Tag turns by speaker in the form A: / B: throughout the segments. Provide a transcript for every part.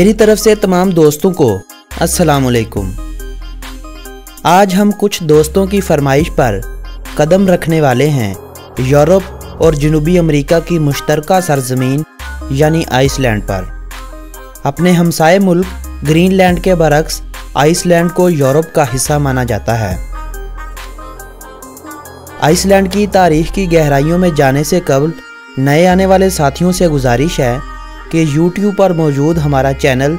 A: मेरी तरफ़ से तमाम दोस्तों को अस्सलाम वालेकुम। आज हम कुछ दोस्तों की फरमाइश पर कदम रखने वाले हैं यूरोप और जनूबी अमेरिका की मुश्तरका सरजमीन, यानी आइसलैंड पर। अपने हमसाए मुल्क ग्रीनलैंड के बरक्स आइसलैंड को यूरोप का हिस्सा माना जाता है। आइसलैंड की तारीख की गहराइयों में जाने से कबल नए आने वाले साथियों से गुजारिश है कि YouTube पर मौजूद हमारा चैनल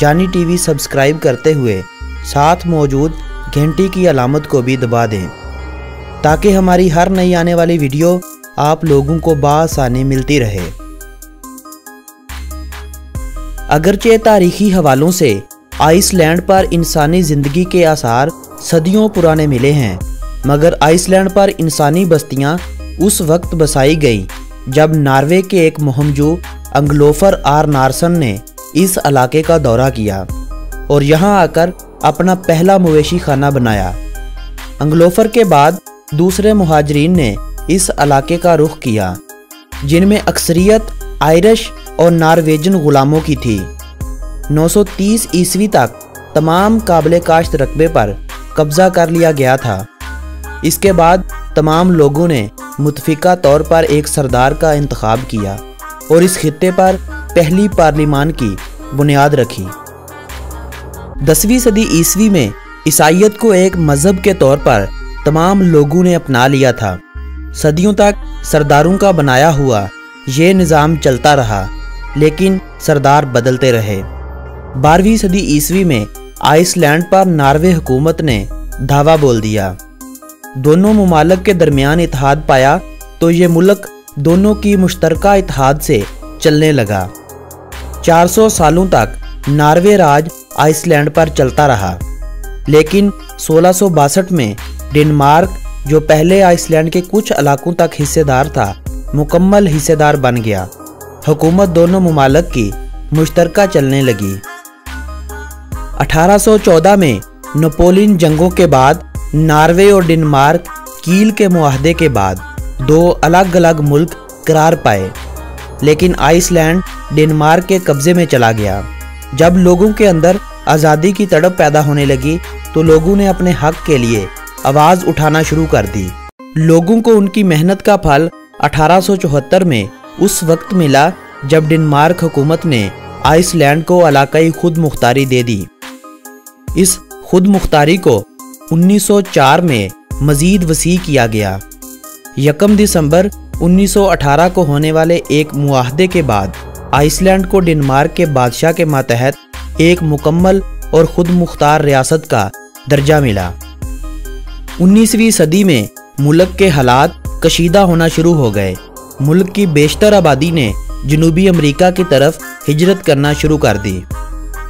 A: जानी टीवी सब्सक्राइब करते हुए साथ मौजूद घंटी की अलामत को भी दबा दें, ताकि हमारी हर नई आने वाली वीडियो आप लोगों को बासानी मिलती रहे। अगरचे तारीखी हवालों से आइसलैंड पर इंसानी ज़िंदगी के आसार सदियों पुराने मिले हैं, मगर आइसलैंड पर इंसानी बस्तियाँ उस वक्त बसाई गई, जब नार्वे के एक मुहमजू अंग्लोफर आर नारसन ने इस इलाके का दौरा किया और यहाँ आकर अपना पहला मवेशी खाना बनाया। अंग्लोफर के बाद दूसरे मुहाजरीन ने इस इलाके का रुख किया, जिनमें अक्सरियत आयरिश और नारवेजन गुलामों की थी। 930 ईस्वी तक तमाम काबिल काश्त रकबे पर कब्जा कर लिया गया था। इसके बाद तमाम लोगों ने मुतफ़ा तौर पर एक सरदार का इंतखब किया। और इस खत्े पर पहली पार्लिमान की बुनियाद रखी। दसवीं सदी ईस्वी में ईसाइत को एक मज़हब के तौर पर तमाम लोगों ने अपना लिया था। सदियों तक सरदारों का बनाया हुआ ये निज़ाम चलता रहा, लेकिन सरदार बदलते रहे। बारहवीं सदी ईस्वी में आइसलैंड पर नार्वे हुकूमत ने धावा बोल दिया। दोनों ममालक के दरमियान इतिहाद पाया तो ये मुल्क दोनों की मुश्तरका इतिहाद से चलने लगा। 400 सालों तक नार्वे राज आइसलैंड पर चलता रहा। लेकिन सोलह में डेनमार्क, जो पहले आइसलैंड के कुछ इलाकों तक हिस्सेदार था, मुकम्मल हिस्सेदार बन गया। हुकूमत दोनों ममालक की मुश्तरका चलने लगी। 1814 में नपोलियन जंगों के बाद नार्वे और डेनमार्क कील के मुआहदे के बाद दो अलग अलग मुल्क करार पाए, लेकिन आइसलैंड डेनमार्क के कब्जे में चला गया। जब लोगों के अंदर आज़ादी की तड़प पैदा होने लगी तो लोगों ने अपने हक के लिए आवाज़ उठाना शुरू कर दी। लोगों को उनकी मेहनत का फल 1874 में उस वक्त मिला, जब डेनमार्क हुकूमत ने आइसलैंड को इलाकाई खुद मुख्तारी दे दी। इस खुद मुख्तारी को 1904 में मजीद वसी किया गया। यकम दिसंबर 1918 को होने वाले एक मुआहदे के बाद, आइसलैंड को डेनमार्क के बादशाह के मातहत एक मुकम्मल और खुद मुख्तार रियासत का दर्जा मिला। 19वीं सदी में मुल्क के हालात कशीदा होना शुरू हो गए। मुल्क की बेशतर आबादी ने जनूबी अमेरिका की तरफ़ हिजरत करना शुरू कर दी।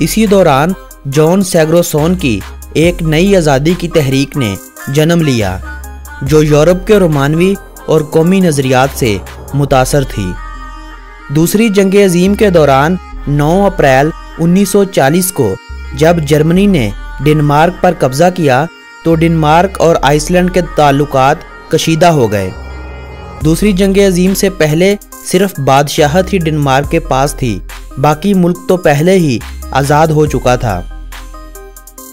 A: इसी दौरान जॉन सैग्रोसोन की एक नई आज़ादी की तहरीक ने जन्म लिया। जो यूरोप के रोमानवी और कौमी नज़रियात से मुतासर थी। दूसरी जंग अजीम के दौरान 9 अप्रैल 1940 को जब जर्मनी ने डेनमार्क पर कब्ज़ा किया तो डेनमार्क और आइसलैंड के ताल्लुकात कशीदा हो गए। दूसरी जंग अजीम से पहले सिर्फ़ बादशाहत ही डेनमार्क के पास थी, बाकी मुल्क तो पहले ही आज़ाद हो चुका था।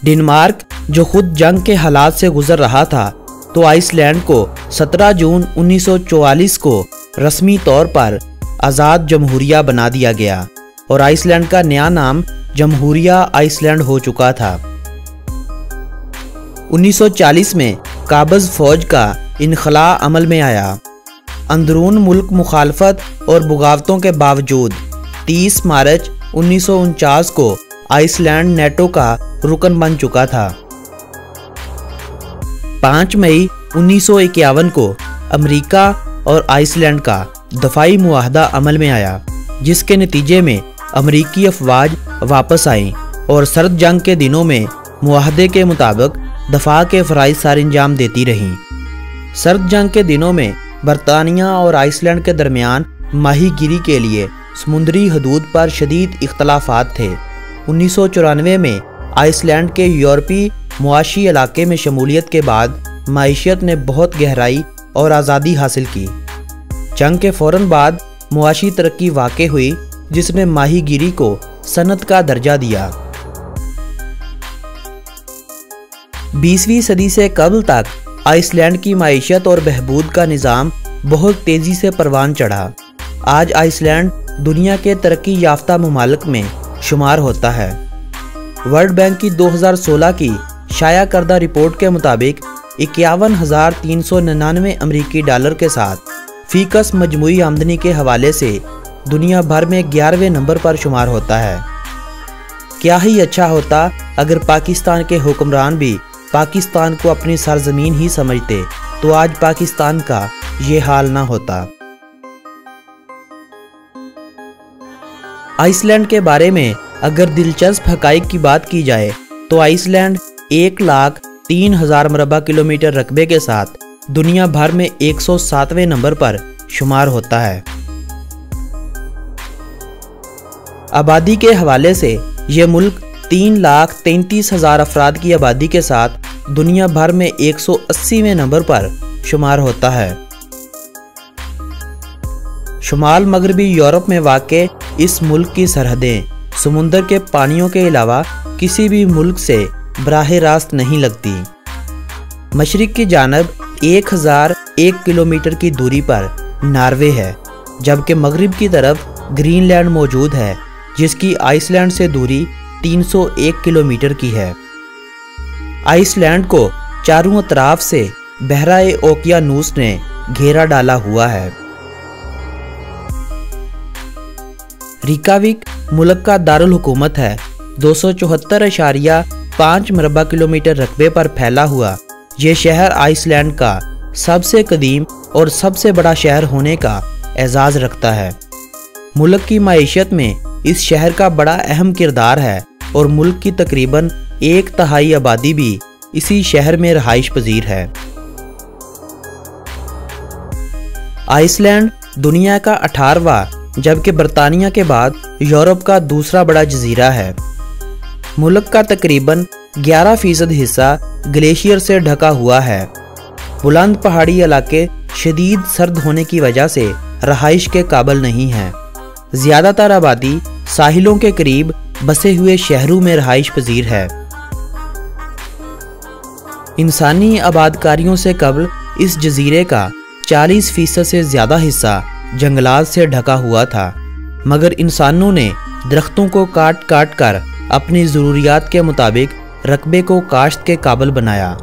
A: डेनमार्क, जो खुद जंग के हालात से गुजर रहा था तो आइसलैंड को 17 जून 1944 को रस्मी तौर पर आज़ाद जमहूरिया बना दिया गया और आइसलैंड का नया नाम जमहूरिया आइसलैंड हो चुका था। 1940 में काबज फौज का इनखला अमल में आया। अंदरून मुल्क मुखालफत और बगावतों के बावजूद 30 मार्च उन्नीस सौ उनचास को आइसलैंड नेटो का रुकन बन चुका था। 5 मई उन्नीस सौ इक्यावन को अमेरिका और आइसलैंड का दफाई मुआहदा अमल में आया, जिसके नतीजे में अमरीकी अफवाज वापस आई और सर्द जंग के दिनों में मुआहदे के मुताबिक दफ़ा के फ़राइज सर अंजाम देती रहीं। सर्द जंग के दिनों में बरतानिया और आइसलैंड के दरमियान माहीगिरी के लिए समुद्री हदूद पर शदीद इख्तलाफात थे। उन्नीस सौ चौरानवे में आइसलैंड के यूरोपी मुआशी इलाके में शमूलियत के बाद मीशत ने बहुत गहराई और आज़ादी हासिल की। जंग के फ़ौर बाद मुआशी तरक्की वाक़ हुई जिसने माहीगिरी को सनत का दर्जा दिया। 20वीं सदी से कबल तक आइसलैंड की मीशत और बहबूद का निज़ाम बहुत तेज़ी से परवान चढ़ा। आज आइसलैंड दुनिया के तरक्की याफ्ता ममालक में शुमार होता है। वर्ल्ड बैंक की 2016 की शाया करदा रिपोर्ट के मुताबिक, इक्यावन हज़ार तीन सौ निन्यानवे अमरीकी डॉलर के साथ फीकस मजमू आमदनी के हवाले से दुनिया भर में ग्यारहवें नंबर पर शुमार होता है। क्या ही अच्छा होता अगर पाकिस्तान के हुक्मरान भी पाकिस्तान को अपनी सरजमीन ही समझते तो आज पाकिस्तान का ये हाल ना होता। आइसलैंड के बारे में अगर दिलचस्प हकाइक की बात की जाए तो आइसलैंड एक लाख तीन हज़ार मरबा किलोमीटर रकबे के साथ दुनिया भर में 107वें नंबर पर शुमार होता है। आबादी के हवाले से यह मुल्क तीन लाख तैंतीस हज़ार अफराद की आबादी के साथ दुनिया भर में 180वें नंबर पर शुमार होता है। शुमाल मगरबी यूरोप में वाक़ इस मुल्क की सरहदें, समुंदर के पानियों के अलावा किसी भी मुल्क से बराह रास्त नहीं लगती। मशरक की जानब एक हज़ार एक किलोमीटर की दूरी पर नार्वे है, जबकि मगरब की तरफ़ ग्रीनलैंड मौजूद है, जिसकी आइसलैंड से दूरी 301 किलोमीटर की है। आइसलैंड को चारों तरफ़ से बहरा ओकियानूस ने घेरा डाला हुआ है। रिकाविक मुल्क का दारुल हुकूमत है, दो सौ चौहत्तर अशारिया पाँच मरबा किलोमीटर रकबे पर फैला हुआ, ये शहर आइसलैंड का सबसे कदीम और सबसे बड़ा शहर होने का एजाज़ रखता है। मुल्क की मीशत में इस शहर का बड़ा अहम किरदार है और मुल्क की तकरीबन एक तहाई आबादी भी इसी शहर में रहाइश पजीर है। आइसलैंड दुनिया का अठारवा जबकि बरतानिया के बाद यूरोप का दूसरा बड़ा जजीरा है। मुल्क का तकरीबन 11 फ़ीसद हिस्सा ग्लेशियर से ढका हुआ है। बुलंद पहाड़ी इलाके शदीद सर्द होने की वजह से रहाइश के काबल नहीं है। ज़्यादातर आबादी साहिलों के करीब बसे हुए शहरों में रहाइश पजीर है। इंसानी आबादकारियों से कबल इस जजीरे का 40 फ़ीसद से ज़्यादा हिस्सा जंगलात से ढका हुआ था, मगर इंसानों ने दरख्तों को काट काट कर अपनी ज़रूरियात के मुताबिक रकबे को काश्त के काबल बनाया।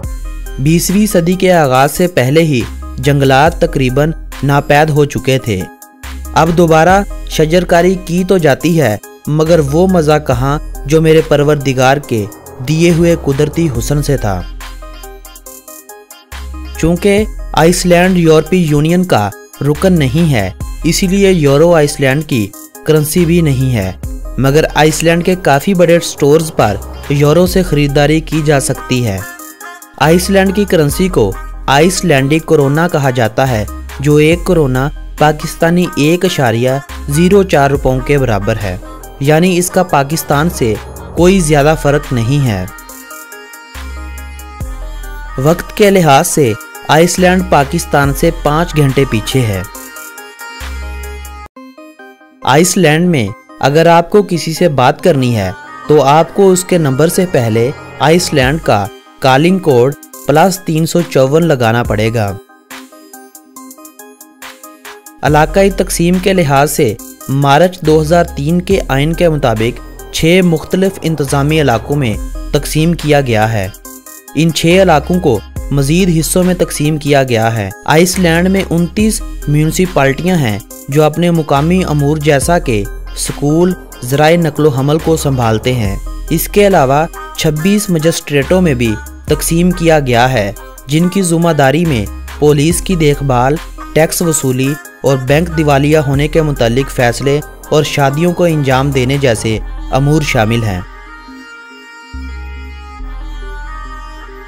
A: बीसवीं सदी के आगाज़ से पहले ही जंगलात तकरीबन नापैद हो चुके थे। अब दोबारा शजरकारी की तो जाती है, मगर वो मज़ा कहाँ जो मेरे परवरदिगार के दिए हुए कुदरती हुसन से था। चूँकि आइसलैंड यूरोपीय यूनियन का रुकन नहीं है, इसीलिए यूरो आइसलैंड की करेंसी भी नहीं है। मगर आइसलैंड के काफ़ी बड़े स्टोर्स पर यूरो से ख़रीदारी की जा सकती है। आइसलैंड की करेंसी को आइसलैंडिक कोरोना कहा जाता है, जो एक कोरोना पाकिस्तानी एक अशारिया ज़ीरो चार रुपयों के बराबर है। यानी इसका पाकिस्तान से कोई ज़्यादा फ़र्क नहीं है। वक्त के लिहाज से आइसलैंड पाकिस्तान से पाँच घंटे पीछे है। आइसलैंड में अगर आपको किसी से बात करनी है तो आपको उसके नंबर से पहले आइसलैंड का कॉलिंग कोड प्लस तीन लगाना पड़ेगा। इलाकाई तकसीम के लिहाज से, मार्च 2003 के आइन के मुताबिक छः मुख्तलिफ़ इंतज़ामी इलाकों में तकसीम किया गया है। इन छः इलाकों को मजीद हिस्सों में तकसीम किया गया है। आइसलैंड में 29 म्यूनसिपाल्टियाँ हैं, जो अपने मुकामी अमूर जैसा के स्कूल ज़राए नकलो हमल को संभालते हैं। इसके अलावा 26 मजिस्ट्रेटों में भी तकसीम किया गया है, जिनकी जुम्मेदारी में पुलिस की देखभाल, टैक्स वसूली और बैंक दिवालिया होने के मुतालिक फैसले और शादियों को अंजाम देने जैसे अमूर शामिल हैं।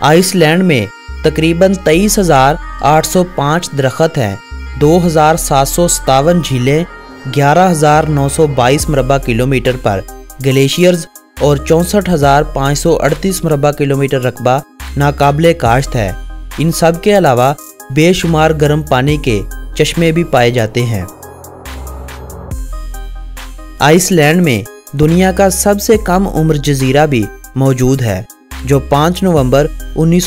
A: आइसलैंड में तकरीबन तेईस हज़ार आठ सौ पाँच दरख्त हैं, दो हज़ार सात सौ सतावन झीलें ग्यारह हज़ार नौ सौ बाईस मरबा किलोमीटर पर, ग्लेशियर्स और चौंसठ पाँच सौ अड़तीस मरबा किलोमीटर रकबा नाकाबले काश्त है। इन सब के अलावा बेशुमार गर्म पानी के चश्मे भी पाए जाते हैं। आइसलैंड में दुनिया का सबसे कम उम्र जजीरा भी मौजूद है, जो 5 नवंबर उन्नीस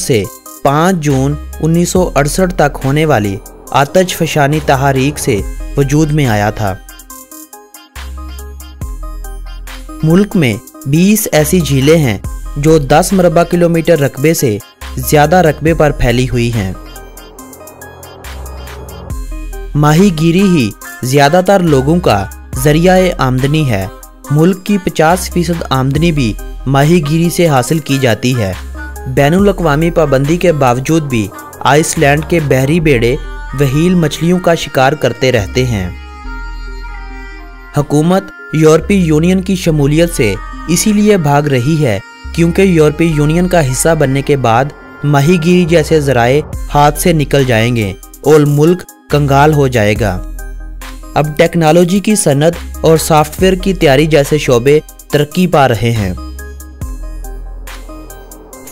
A: से 5 जून 1968 तक होने वाली आतश फशानी तहारीक से वजूद में आया था। मुल्क में 20 ऐसी झीलें हैं जो 10 मरबा किलोमीटर रकबे से ज़्यादा रकबे पर फैली हुई हैं। माहीगीरी ही ज़्यादातर लोगों का ज़रिया आमदनी है। मुल्क की 50 फ़ीसद आमदनी भी माहीगीरी से हासिल की जाती है। बैन अवी पाबंदी के बावजूद भी आइसलैंड के बहरी बेड़े वहील मछलियों का शिकार करते रहते हैं। हुकूमत यूरोपीय यूनियन की शमूलियत से इसीलिए भाग रही है क्योंकि यूरोपीय यूनियन का हिस्सा बनने के बाद माहीगीरी जैसे जराए हाथ से निकल जाएँगे और मुल्क कंगाल हो जाएगा। अब टेक्नोलॉजी की सनत और सॉफ्टवेयर की तैयारी जैसे शोबे तरक्की पा रहे हैं।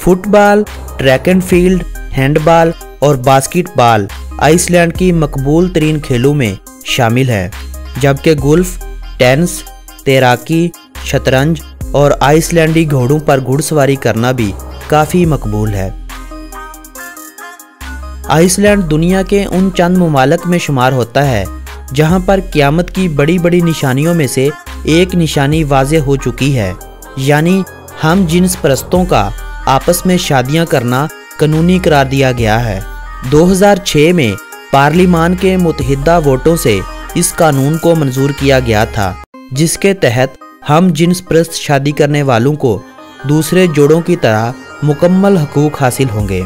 A: Football, track and field, handball और बास्केटबॉल आइसलैंड की मकबूल तरीन खेलों में शामिल है, जबकि गुल्फ, टेनिस, तैराकी, शतरंज और आइसलैंडी घोड़ों पर घुड़सवारी करना भी काफ़ी मकबूल है। आइसलैंड दुनिया के उन चंद ममालक में शुमार होता है, जहाँ पर क़यामत की बड़ी बड़ी निशानियों में से एक निशानी वाज हो चुकी है, यानी हम जिन्स परस्तों का आपस में शादियाँ करना कानूनी करार दिया गया है। 2006 में पार्लिमान के मुतहदा वोटों से इस कानून को मंजूर किया गया था, जिसके तहत हम जिन्स प्रस्त शादी करने वालों को दूसरे जोड़ों की तरह मुकम्मल हकूक हासिल होंगे।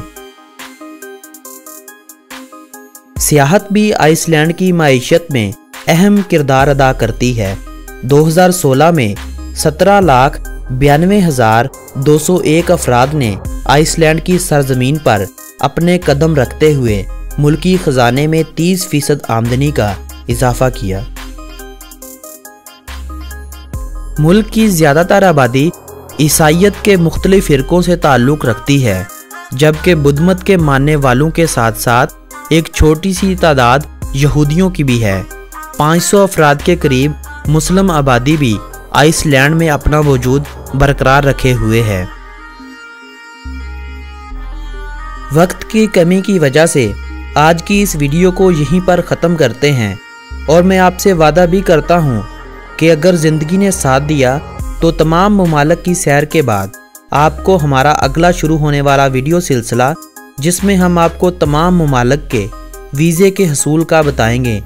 A: सियाहत भी आइसलैंड की मीशत में अहम किरदार अदा करती है। 2016 में 17 लाख बयानवे हज़ार दो सौ एक अफराद ने आइसलैंड की सरजमीन पर अपने कदम रखते हुए मुल्की ख़जाने में 30 फ़ीसद आमदनी का इजाफा किया। मुल्क की ज़्यादातर आबादी ईसाइत के मुख्तलिफ़ फ़िरकों से ताल्लुक़ रखती है, जबकि बुद्धमत के मानने वालों के साथ साथ एक छोटी सी तादाद यहूदियों की भी है। 500 सौ अफराद के करीब मुस्लिम आबादी भी आइसलैंड में अपना वजूद बरकरार रखे हुए है। वक्त की कमी की वजह से आज की इस वीडियो को यहीं पर ख़त्म करते हैं। और मैं आपसे वादा भी करता हूँ कि अगर ज़िंदगी ने साथ दिया तो तमाम ममालक की सैर के बाद आपको हमारा अगला शुरू होने वाला वीडियो सिलसिला, जिसमें हम आपको तमाम ममालक के, वीज़े के हसूल का बताएँगे,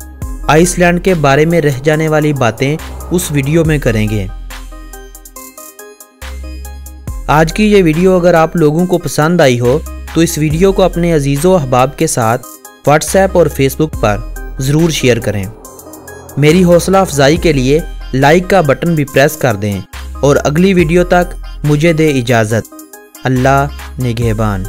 A: आइसलैंड के बारे में रह जाने वाली बातें उस वीडियो में करेंगे। आज की ये वीडियो अगर आप लोगों को पसंद आई हो तो इस वीडियो को अपने अजीज़ो अहबाब के साथ व्हाट्सएप और फेसबुक पर ज़रूर शेयर करें। मेरी हौसला अफजाई के लिए लाइक का बटन भी प्रेस कर दें और अगली वीडियो तक मुझे दे इजाज़त। अल्लाह निगहबान